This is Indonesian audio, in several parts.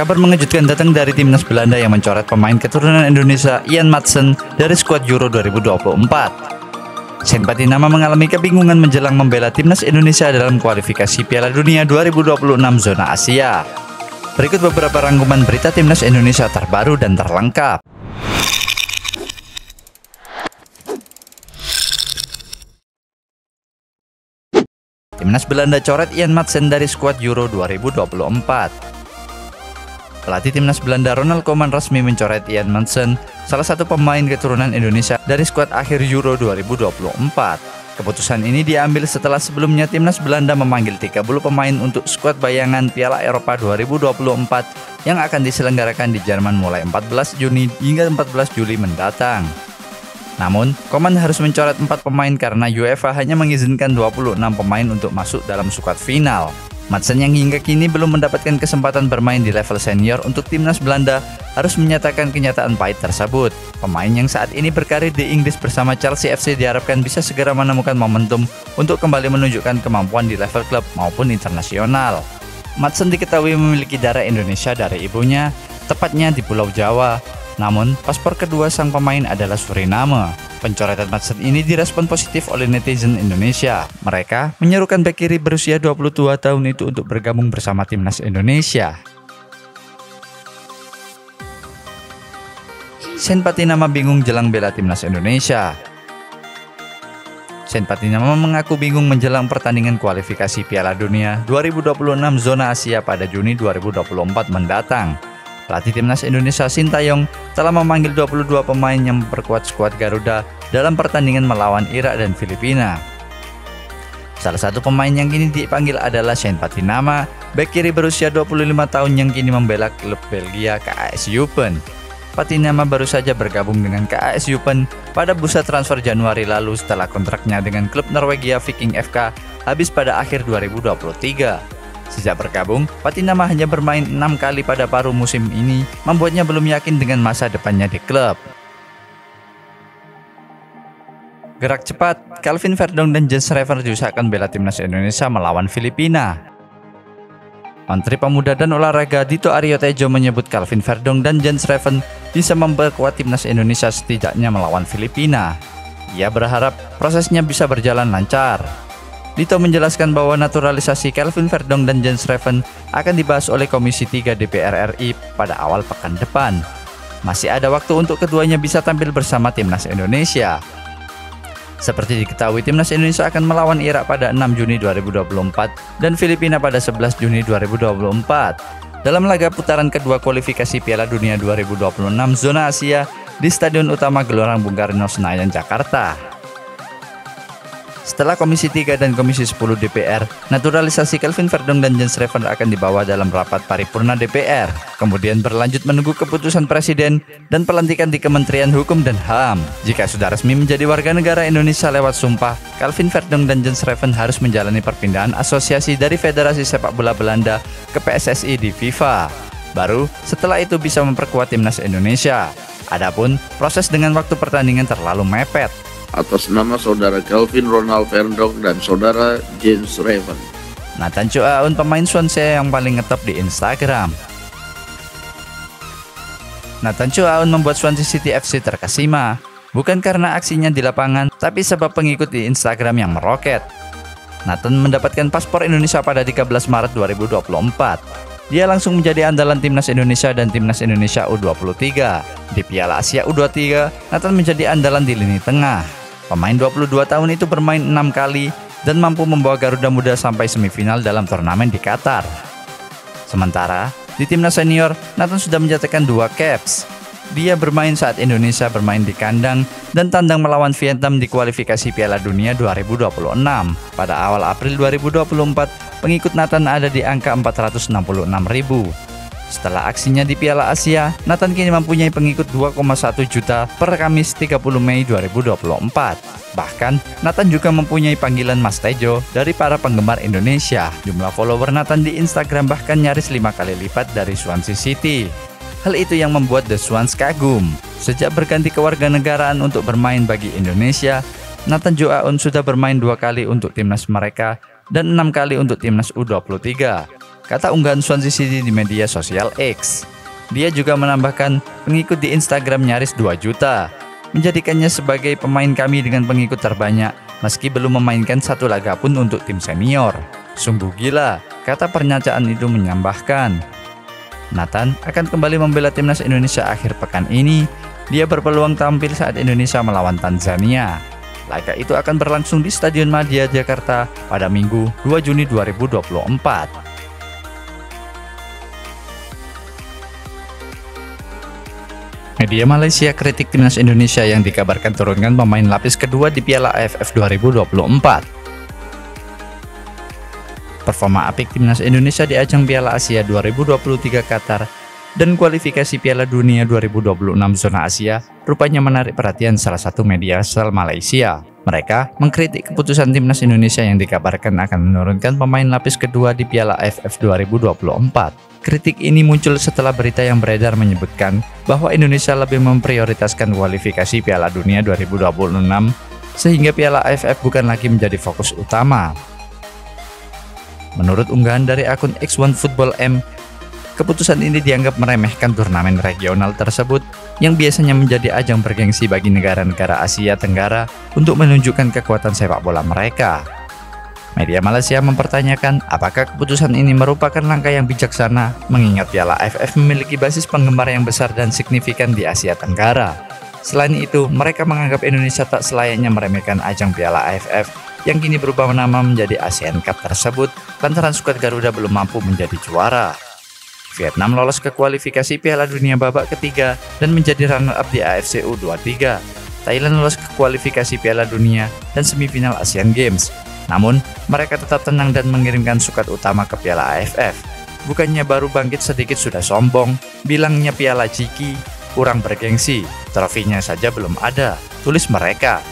Kabar mengejutkan datang dari timnas Belanda yang mencoret pemain keturunan Indonesia Ian Madsen dari skuad Euro 2024. Sen Patinama mengalami kebingungan menjelang membela timnas Indonesia dalam kualifikasi Piala Dunia 2026 zona Asia. Berikut beberapa rangkuman berita timnas Indonesia terbaru dan terlengkap. Timnas Belanda coret Ian Madsen dari skuad Euro 2024. Pelatih timnas Belanda Ronald Koeman resmi mencoret Ian Manson, salah satu pemain keturunan Indonesia dari skuad akhir Euro 2024. Keputusan ini diambil setelah sebelumnya timnas Belanda memanggil 30 pemain untuk skuad bayangan Piala Eropa 2024 yang akan diselenggarakan di Jerman mulai 14 Juni hingga 14 Juli mendatang. Namun, Koman harus mencoret 4 pemain karena UEFA hanya mengizinkan 26 pemain untuk masuk dalam skuad final. Madsen yang hingga kini belum mendapatkan kesempatan bermain di level senior untuk timnas Belanda harus menyatakan kenyataan pahit tersebut. Pemain yang saat ini berkarir di Inggris bersama Chelsea FC diharapkan bisa segera menemukan momentum untuk kembali menunjukkan kemampuan di level klub maupun internasional. Madsen diketahui memiliki darah Indonesia dari ibunya, tepatnya di Pulau Jawa. Namun, paspor kedua sang pemain adalah Suriname. Pencoretan Madsen ini direspon positif oleh netizen Indonesia. Mereka menyerukan bek kiri berusia 22 tahun itu untuk bergabung bersama timnas Indonesia. Sen Patinama bingung jelang bela timnas Indonesia. Sen Patinama mengaku bingung menjelang pertandingan kualifikasi Piala Dunia 2026 zona Asia pada Juni 2024 mendatang. Pelatih timnas Indonesia Sintayong telah memanggil 22 pemain yang memperkuat skuad Garuda dalam pertandingan melawan Irak dan Filipina. Salah satu pemain yang kini dipanggil adalah Shane Patinama, bek kiri berusia 25 tahun yang kini membela klub Belgia KAS Eupen. Patinama baru saja bergabung dengan KAS Eupen pada bursa transfer Januari lalu setelah kontraknya dengan klub Norwegia Viking FK habis pada akhir 2023. Sejak bergabung, Patinama hanya bermain enam kali pada paruh musim ini, membuatnya belum yakin dengan masa depannya di klub. Gerak cepat, Calvin Verdong dan Jens Rever diusahakan bela timnas Indonesia melawan Filipina. Menteri Pemuda dan Olahraga Dito Aryo Tejo menyebut Calvin Verdong dan Jens Reven bisa memperkuat timnas Indonesia setidaknya melawan Filipina. Ia berharap prosesnya bisa berjalan lancar. Dito menjelaskan bahwa naturalisasi Kelvin Verdong dan Jens Reven akan dibahas oleh Komisi 3 DPR RI pada awal pekan depan. Masih ada waktu untuk keduanya bisa tampil bersama timnas Indonesia. Seperti diketahui, timnas Indonesia akan melawan Irak pada 6 Juni 2024 dan Filipina pada 11 Juni 2024. Dalam laga putaran kedua kualifikasi Piala Dunia 2026 zona Asia di Stadion Utama Gelorang Bung Karno Senayan, Jakarta. Setelah Komisi 3 dan Komisi 10 DPR, naturalisasi Kelvin Verdong dan Jens Reven akan dibawa dalam rapat paripurna DPR, kemudian berlanjut menunggu keputusan Presiden dan pelantikan di Kementerian Hukum dan HAM. Jika sudah resmi menjadi warga negara Indonesia lewat sumpah, Kelvin Verdong dan Jens Reven harus menjalani perpindahan asosiasi dari Federasi Sepak Bola Belanda ke PSSI di FIFA. Baru setelah itu bisa memperkuat timnas Indonesia. Adapun proses dengan waktu pertandingan terlalu mepet, atas nama saudara Kelvin Ronald Verdong dan saudara James Raven. Nathan Chuaun pemain Swansea yang paling ngetop di Instagram. Nathan Chuaun membuat Swansea City FC terkesima, bukan karena aksinya di lapangan, tapi sebab pengikut di Instagram yang meroket. Nathan mendapatkan paspor Indonesia pada 13 Maret 2024. Dia langsung menjadi andalan timnas Indonesia dan timnas Indonesia U23. Di Piala Asia U23, Nathan menjadi andalan di lini tengah. Pemain 22 tahun itu bermain 6 kali dan mampu membawa Garuda Muda sampai semifinal dalam turnamen di Qatar. Sementara, di timnas senior, Nathan sudah menjatuhkan dua caps. Dia bermain saat Indonesia bermain di kandang dan tandang melawan Vietnam di kualifikasi Piala Dunia 2026. Pada awal April 2024, pengikut Nathan ada di angka 466 ribu. Setelah aksinya di Piala Asia, Nathan kini mempunyai pengikut 2,1 juta per Kamis 30 Mei 2024. Bahkan, Nathan juga mempunyai panggilan Mas Tejo dari para penggemar Indonesia. Jumlah follower Nathan di Instagram bahkan nyaris lima kali lipat dari Swansea City. Hal itu yang membuat The Swans kagum. Sejak berganti kewarganegaraan untuk bermain bagi Indonesia, Nathan Joaun sudah bermain dua kali untuk timnas mereka dan enam kali untuk timnas U23. Kata unggahan Swansea City di media sosial X. Dia juga menambahkan pengikut di Instagram nyaris 2 juta, menjadikannya sebagai pemain kami dengan pengikut terbanyak meski belum memainkan satu laga pun untuk tim senior. Sungguh gila, kata pernyataan itu menyambahkan. Nathan akan kembali membela timnas Indonesia akhir pekan ini. Dia berpeluang tampil saat Indonesia melawan Tanzania. Laga itu akan berlangsung di Stadion Madia Jakarta pada Minggu 2 Juni 2024. Media Malaysia kritik timnas Indonesia yang dikabarkan turunkan pemain lapis kedua di Piala AFF 2024. Performa apik timnas Indonesia di ajang Piala Asia 2023 Qatar dan kualifikasi Piala Dunia 2026 zona Asia rupanya menarik perhatian salah satu media asal Malaysia. Mereka mengkritik keputusan timnas Indonesia yang dikabarkan akan menurunkan pemain lapis kedua di Piala AFF 2024. Kritik ini muncul setelah berita yang beredar menyebutkan bahwa Indonesia lebih memprioritaskan kualifikasi Piala Dunia 2026 sehingga Piala AFF bukan lagi menjadi fokus utama. Menurut unggahan dari akun X1 Football M, Keputusan ini dianggap meremehkan turnamen regional tersebut yang biasanya menjadi ajang bergengsi bagi negara-negara Asia Tenggara untuk menunjukkan kekuatan sepak bola mereka. Media Malaysia mempertanyakan apakah keputusan ini merupakan langkah yang bijaksana mengingat Piala AFF memiliki basis penggemar yang besar dan signifikan di Asia Tenggara. Selain itu, mereka menganggap Indonesia tak selayaknya meremehkan ajang Piala AFF yang kini berubah nama menjadi ASEAN Cup tersebut lantaran skuad Garuda belum mampu menjadi juara. Vietnam lolos ke kualifikasi Piala Dunia babak ketiga dan menjadi runner-up di AFC U23. Thailand lolos ke kualifikasi Piala Dunia dan semifinal Asian Games. Namun, mereka tetap tenang dan mengirimkan sukat utama ke Piala AFF. Bukannya baru bangkit sedikit sudah sombong, bilangnya Piala Ciki kurang bergengsi, trofinya saja belum ada, tulis mereka.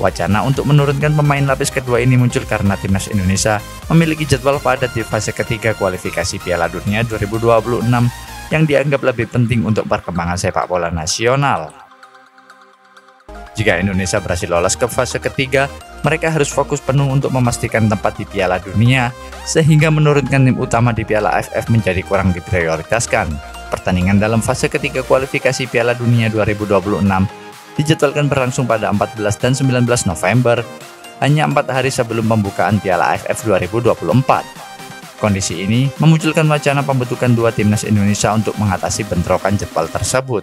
Wacana untuk menurunkan pemain lapis kedua ini muncul karena timnas Indonesia memiliki jadwal padat di fase ketiga kualifikasi Piala Dunia 2026 yang dianggap lebih penting untuk perkembangan sepak bola nasional. Jika Indonesia berhasil lolos ke fase ketiga, mereka harus fokus penuh untuk memastikan tempat di Piala Dunia, sehingga menurunkan tim utama di Piala AFF menjadi kurang diprioritaskan. Pertandingan dalam fase ketiga kualifikasi Piala Dunia 2026 dijadwalkan berlangsung pada 14 dan 19 November, hanya empat hari sebelum pembukaan Piala AFF 2024. Kondisi ini memunculkan wacana pembentukan dua timnas Indonesia untuk mengatasi bentrokan jadwal tersebut.